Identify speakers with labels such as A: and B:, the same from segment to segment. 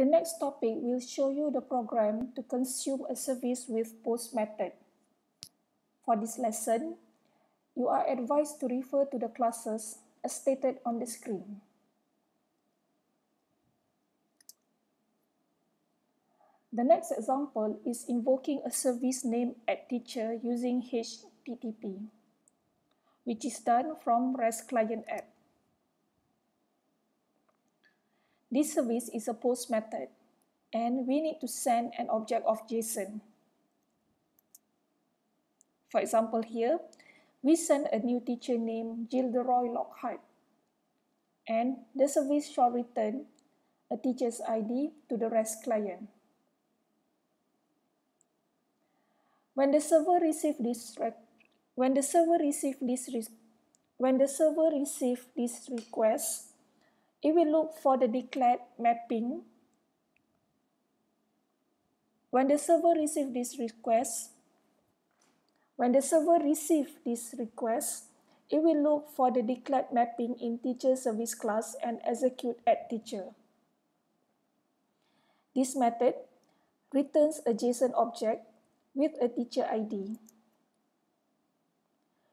A: The next topic will show you the program to consume a service with POST method. For this lesson, you are advised to refer to the classes as stated on the screen. The next example is invoking a service name add teacher using HTTP, which is done from REST client app. This service is a post method, and we need to send an object of JSON. For example here, we send a new teacher named Gilderoy Lockhart, and the service shall return a teacher's ID to the REST client. When the server receive this when the server receive this when the server receive this request, it will look for the declared mapping. When the server receive this request, when the server receive this request, it will look for the declared mapping in teacher service class and execute add teacher. This method returns a JSON object with a teacher ID.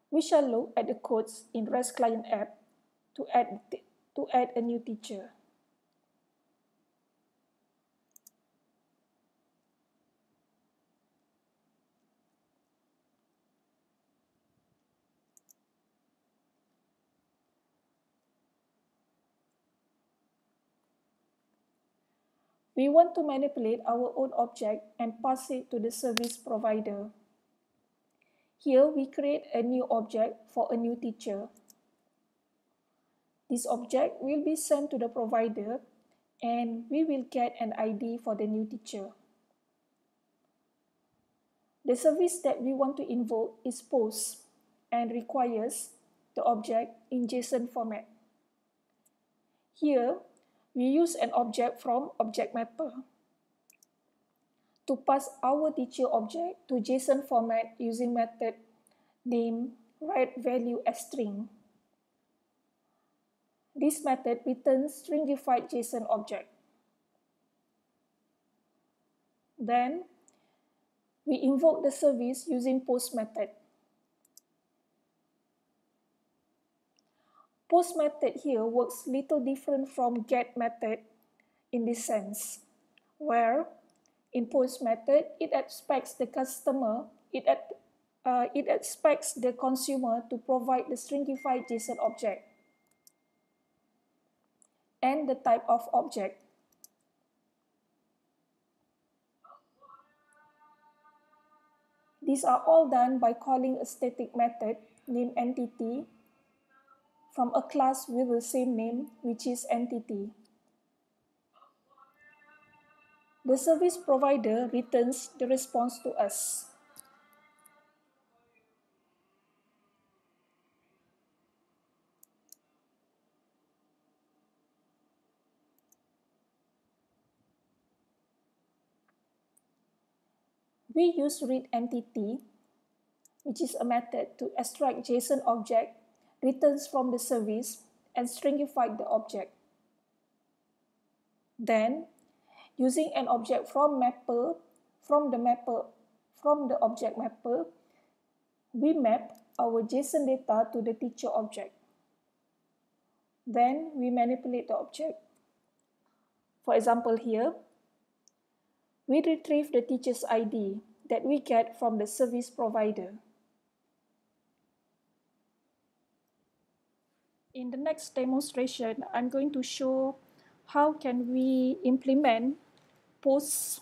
A: We shall look at the codes in REST client app to add to add a new teacher. We want to manipulate our own object and pass it to the service provider. Here, we create a new object for a new teacher. This object will be sent to the provider and we will get an ID for the new teacher. The service that we want to invoke is POST and requires the object in JSON format. Here, we use an object from Object Mapper to pass our teacher object to JSON format using method name write value as string. This method returns stringified JSON object. Then, we invoke the service using post method. Post method here works little different from get method in this sense, where in post method, it expects the customer, it, uh, it expects the consumer to provide the stringified JSON object and the type of object. These are all done by calling a static method named entity from a class with the same name, which is entity. The service provider returns the response to us. We use read entity, which is a method to extract JSON object returns from the service and stringify the object. Then, using an object from mapper, from the mapper, from the object mapper, we map our JSON data to the teacher object. Then we manipulate the object. For example here, we retrieve the teacher's ID that we get from the service provider. In the next demonstration, I'm going to show how can we implement post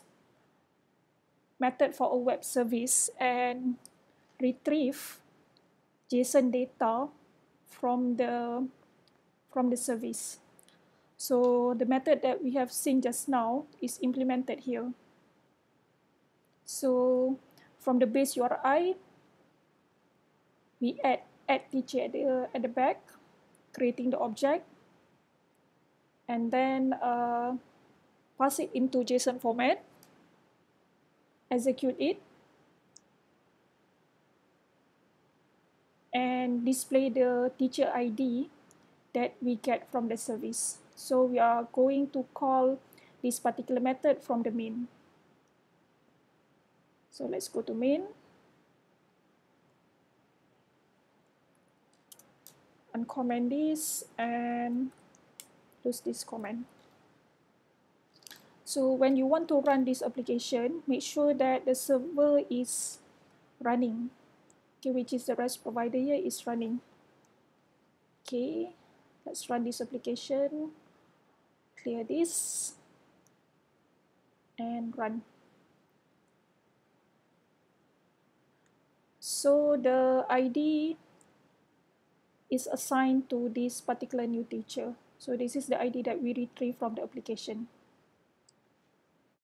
A: method for a web service and retrieve JSON data from the from the service. So the method that we have seen just now is implemented here. So from the base URI, we add add teacher at the, at the back, creating the object, and then uh, pass it into JSON format, execute it, and display the teacher ID that we get from the service. So we are going to call this particular method from the main. So let's go to main. Uncomment this and use this comment. So when you want to run this application, make sure that the server is running, okay, which is the REST provider here is running. Okay, let's run this application, clear this, and run. So the ID is assigned to this particular new teacher. So this is the ID that we retrieve from the application.